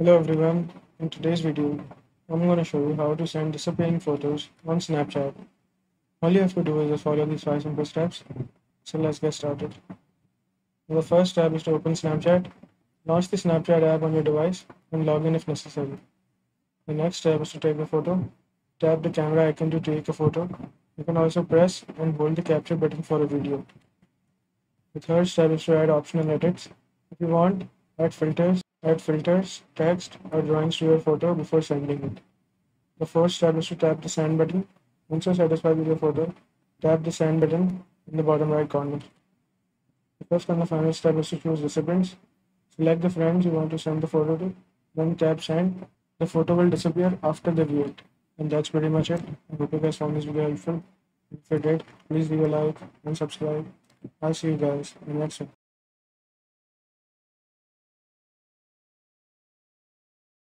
Hello everyone, in today's video, I'm going to show you how to send disappearing photos on Snapchat. All you have to do is just follow these 5 simple steps. So let's get started. The first step is to open Snapchat. Launch the Snapchat app on your device and log in if necessary. The next step is to take a photo. Tap the camera icon to take a photo. You can also press and hold the capture button for a video. The third step is to add optional edits. If you want, add filters Add filters, text, or drawings to your photo before sending it. The first step is to tap the send button. Once you're satisfied with your photo, tap the send button in the bottom right corner. The first and the final step is to choose recipients. Select the friends you want to send the photo to, then tap send. The photo will disappear after they view it. And that's pretty much it. I hope you guys found this video helpful. If you did, please leave a like and subscribe. I'll see you guys in the next one.